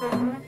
Mm-hmm.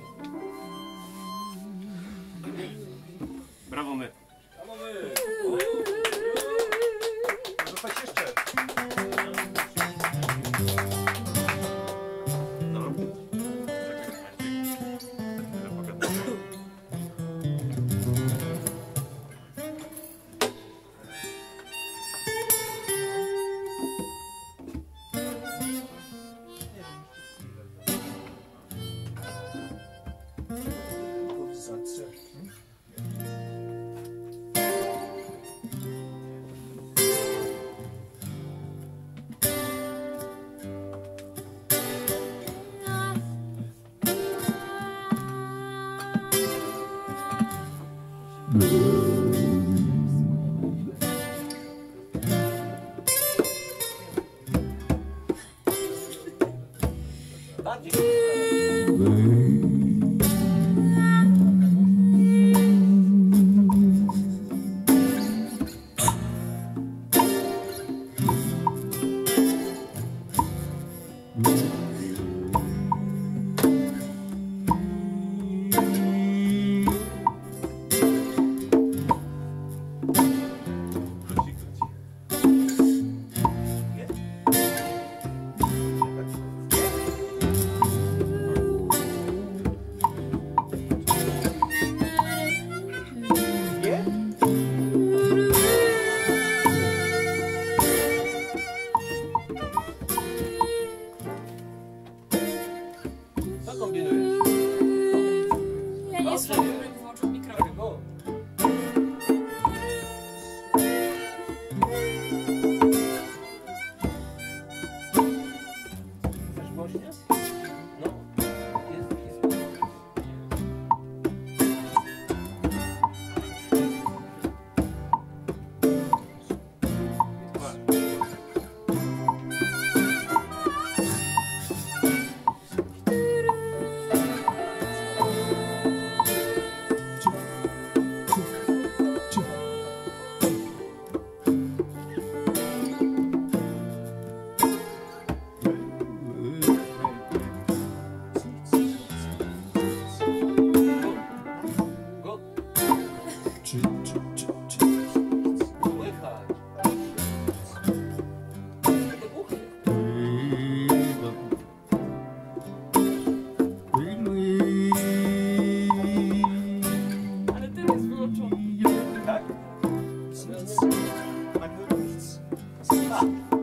Oh.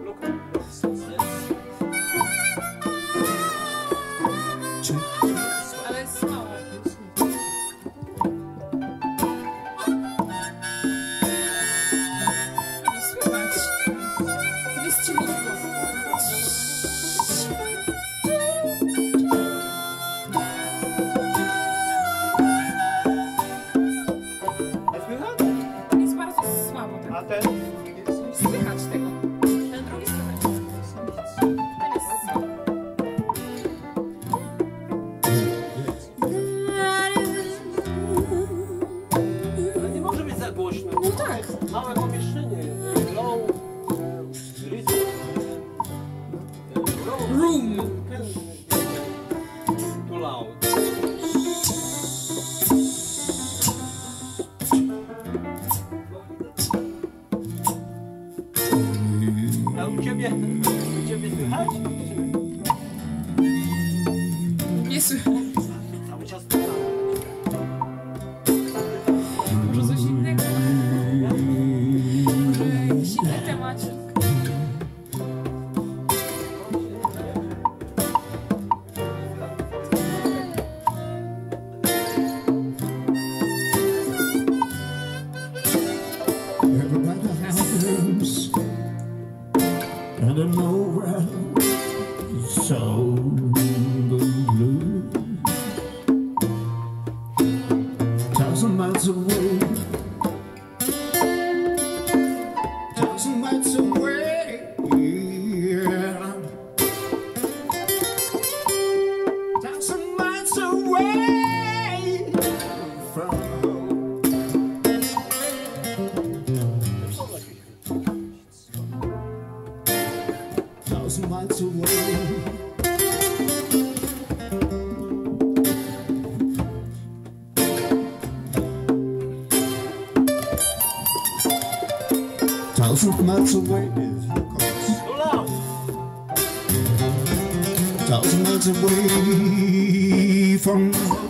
and I'm over so blue. Thousand miles away. Thousand miles so weit if you from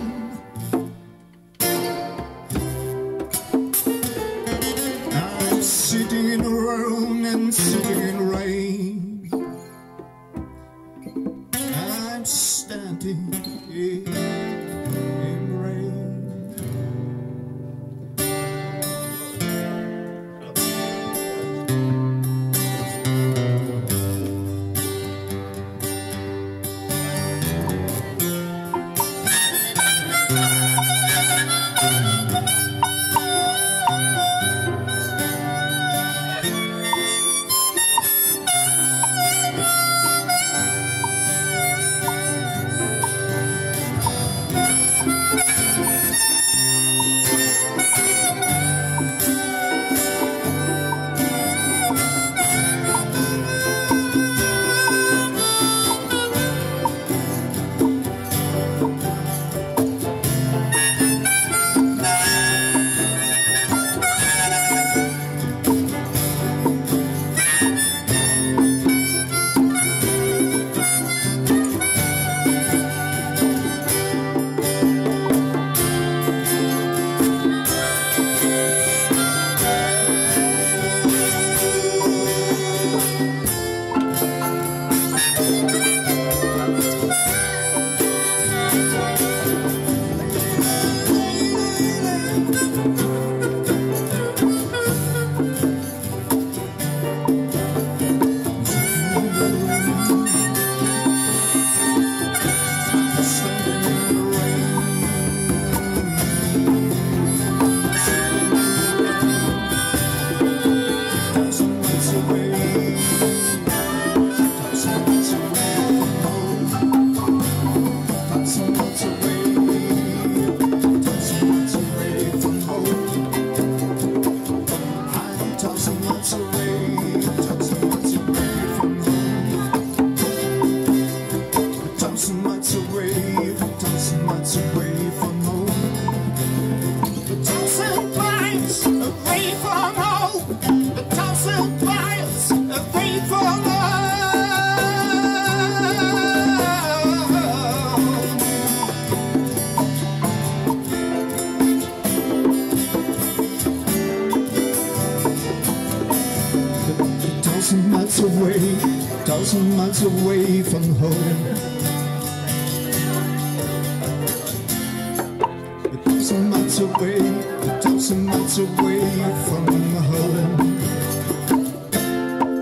Thousand miles away, a thousand miles away from home.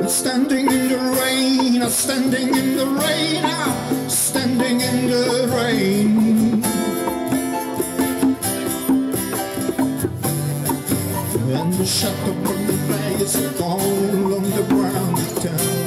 I'm standing in the rain, I'm standing in the rain, I'm standing in the rain. And the shadow from the flags fall on the ground, down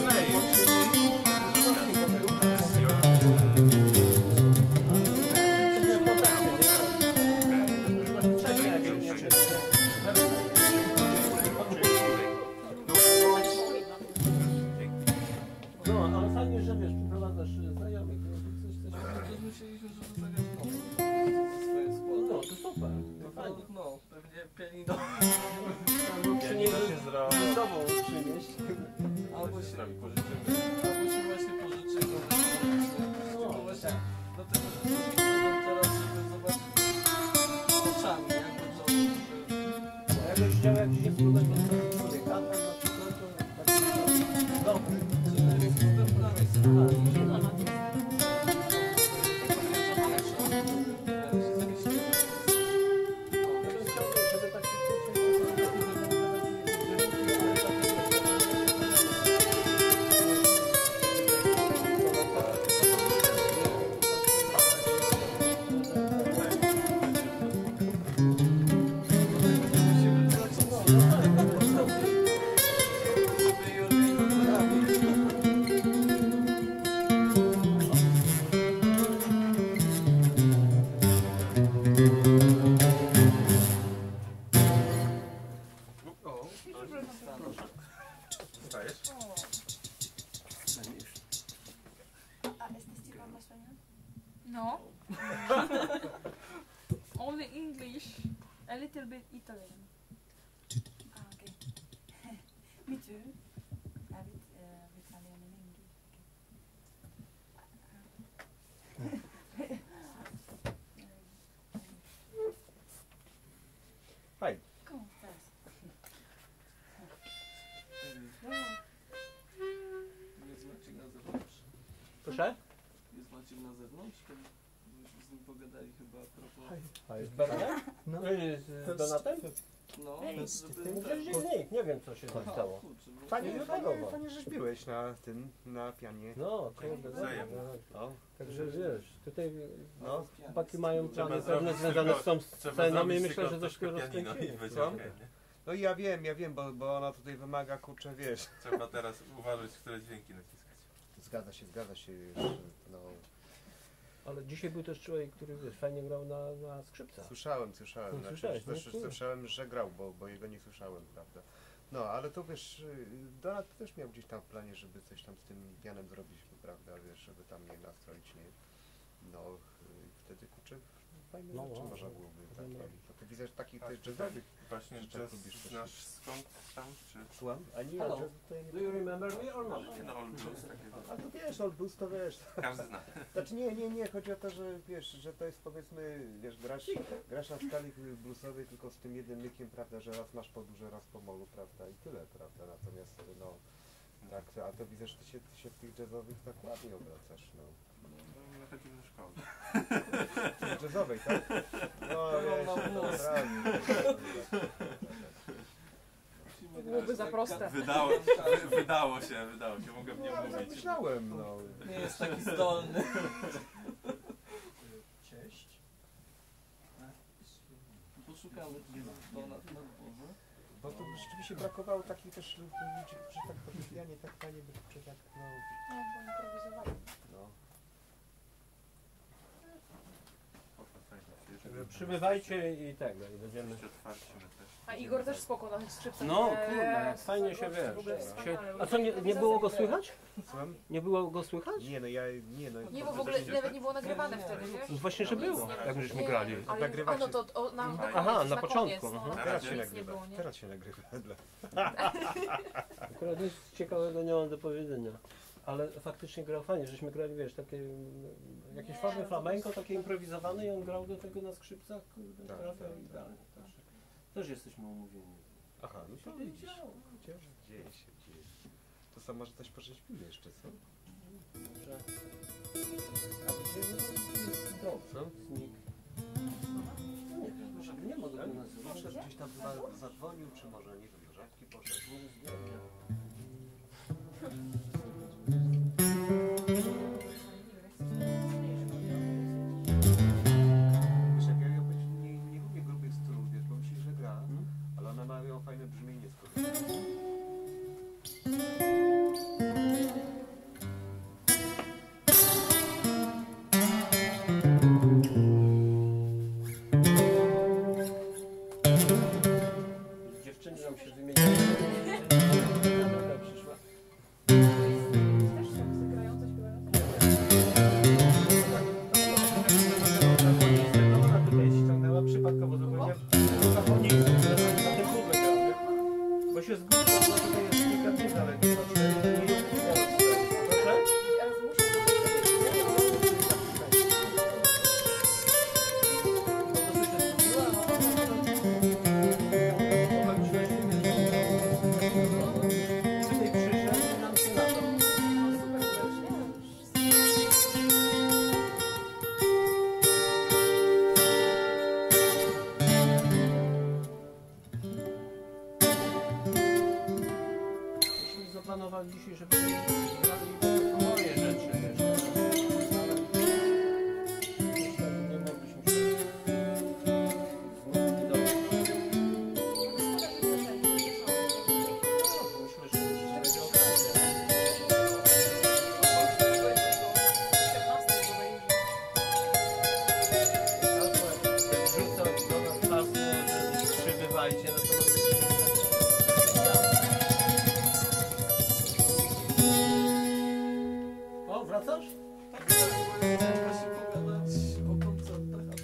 嗯 z nim pogadali chyba a propos... Z Bernardem? No. Z Donatem? No, Ej, żeby... Nie, nie, nie wiem co się tam stało. kurczę, bo- Fajnie, Nie fajnie, że na tym, na pianie. No, kurde, Wzajemnie. no. No. Także wiesz, tutaj No. chłopaki mają Trzeba plany zrobić pewne związane z tą Trzeba sceną i zrobić myślę, że coś tu troszkę pianino i rozkręcimy. będzie Co? okej, nie? no i ja wiem, ja wiem, bo, bo ona tutaj wymaga, kurczę, wiesz. Trzeba teraz uważać, które dźwięki naciskać. Zgadza się, zgadza się, no. Ale dzisiaj był też człowiek, który wiesz, fajnie grał na, na skrzypcach. Słyszałem, słyszałem. No, Znaczy, no, też, kurde. słyszałem, że grał, bo, bo jego nie słyszałem, prawda. No, ale to wiesz, Donat też miał gdzieś tam w planie, żeby coś tam z tym pianem zrobić, prawda, wiesz, żeby tam nie nastroić, nie? No, wtedy, kurczę, fajne No, rzeczy można no. byłoby, takie, no. to ty widzisz takich Tak, też tak. jazzowych. Właśnie jazz lubisz też. znasz skąd tam, czy... Słucham? A nie, Hello. jazz tutaj Do nie... you remember me or not? No, All Blues takiego. A to wiesz, Old Blues to wiesz, Każdy zna. Znaczy nie, nie, nie, chodzi o to, że wiesz, że to jest powiedzmy, wiesz, grasz, grasz na skali bluesowej tylko z tym jednym mykiem, prawda, że raz masz po duże, raz po molu, prawda, i tyle, prawda, natomiast no, tak, a to widzę, że ty się, ty się w tych jazzowych tak ładnie obracasz, no. No, my chodzimy do szkoły. W jazzowej, tak? No, wiesz, na no, naprawdę. Musimy Byłoby za tak proste. Wydało, wy, wydało się, wydało się, mogę No, nie tak mówić. myślałem, no. Nie jest taki zdolny. Cześć. Poszukamy do na, na górze. Bo tu rzeczywiście brakowało takich też ludzi, którzy tak fortepianie tak fajnie by, tak, no, No, bo improwizowali. no. Spoko, fajnie się, Także żeby- Przybywajcie i tego, i będziemy... A Igor też spoko na tych skrzypcach. No, Eee, kurde, fajnie się wiesz. Się... A co, nie, nie było go słychać? Słucham? Nie było go słychać? Nie, no ja, nie, no. Nie, bo w ogóle nawet nie było nagrywane Nie, nie, wtedy, wiesz? No Właśnie, że było, jak Nie, grali. Ale a no to o, na, na Aha, na na początku, no. Teraz się nagrywa. Teraz się nagrywa. Akurat nic ciekawego nie mam do powiedzenia. Ale faktycznie grał fajnie, żeśmy grali, wiesz, takie jakieś Nie, formy no flamenko, takie improwizowane i on grał do tego na skrzypcach, kurde, Tak, trafiał tak, idealnie. Także też jesteśmy umówieni. Aha, no to Się widzisz. Dzieje się, dzieje się. To samo, że coś porzeźbimy jeszcze, co? Dobrze. A gdzie jest dom? Co? Znik. No nie wiem, może nie ma go nazywać. Może gdzieś tam chyba zadzwonił, czy może, nie wiem, do żabki poszedł. Może. Zaplanowali dzisiaj,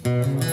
Ale